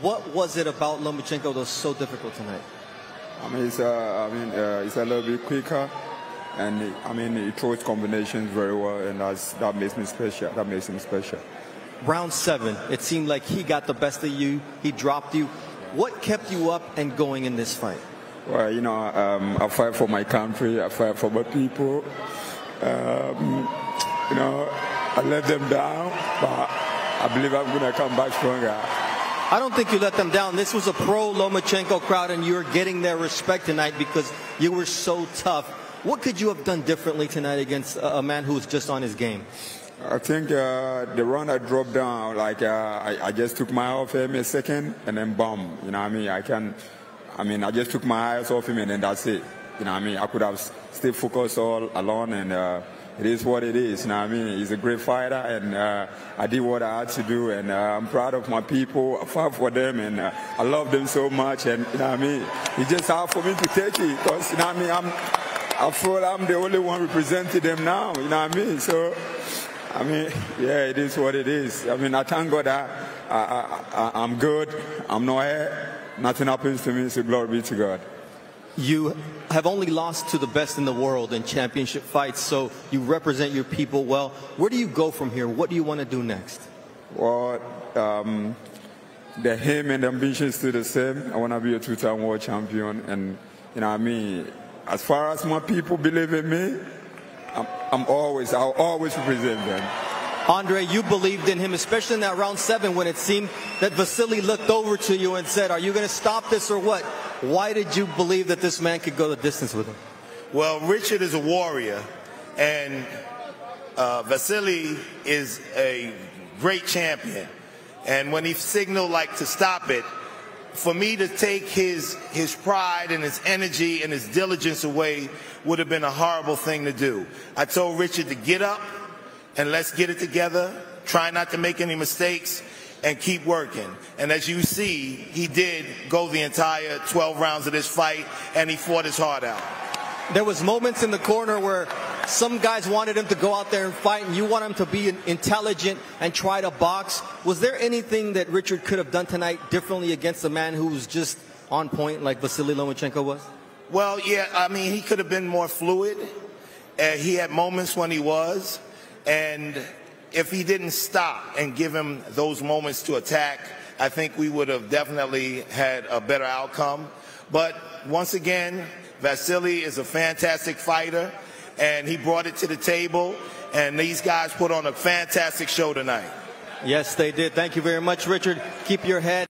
What was it about Lomachenko that was so difficult tonight? I mean, it's, uh, I mean, uh, it's a little bit quicker, and I mean, he throws combinations very well, and that's, that makes me special. That makes him special. Round seven, it seemed like he got the best of you. He dropped you. What kept you up and going in this fight? Well, you know, um, I fight for my country. I fight for my people. Um, you know, I let them down, but I believe I'm going to come back stronger. I don't think you let them down. This was a pro Lomachenko crowd, and you're getting their respect tonight because you were so tough. What could you have done differently tonight against a man who was just on his game? I think uh, the run I dropped down, like uh, I, I, just took my eye off him a second and then boom. You know what I mean? I can, I mean, I just took my eyes off him and then that's it. You know what I mean? I could have stayed focused all along and. Uh, it is what it is. You know what I mean? He's a great fighter, and uh, I did what I had to do, and uh, I'm proud of my people. I fought for them, and uh, I love them so much. And you know what I mean? It's just hard for me to take it because you know I mean. I'm, I feel I'm the only one representing them now. You know what I mean? So. I mean, yeah, it is what it is. I mean, I thank God that I, I, am good. I'm not here. Nothing happens to me, so glory be to God. You have only lost to the best in the world in championship fights, so you represent your people well. Where do you go from here? What do you want to do next? Well, um, the aim and the ambition is still the same. I want to be a two-time world champion, and you know, I mean, as far as my people believe in me, I'm, I'm always, I'll always represent them. Andre, you believed in him, especially in that round seven when it seemed that Vasiliy looked over to you and said, Are you going to stop this or what? Why did you believe that this man could go the distance with him? Well, Richard is a warrior, and uh, Vasiliy is a great champion. And when he signaled like to stop it, for me to take his his pride and his energy and his diligence away would have been a horrible thing to do. I told Richard to get up and let's get it together. Try not to make any mistakes and keep working. And as you see, he did go the entire 12 rounds of this fight and he fought his heart out. There was moments in the corner where some guys wanted him to go out there and fight and you want him to be intelligent and try to box. Was there anything that Richard could have done tonight differently against a man who was just on point like Vasiliy Lomachenko was? Well, yeah, I mean, he could have been more fluid. Uh, he had moments when he was. And if he didn't stop and give him those moments to attack, I think we would have definitely had a better outcome. But once again, Vasiliy is a fantastic fighter, and he brought it to the table, and these guys put on a fantastic show tonight. Yes, they did. Thank you very much, Richard. Keep your head.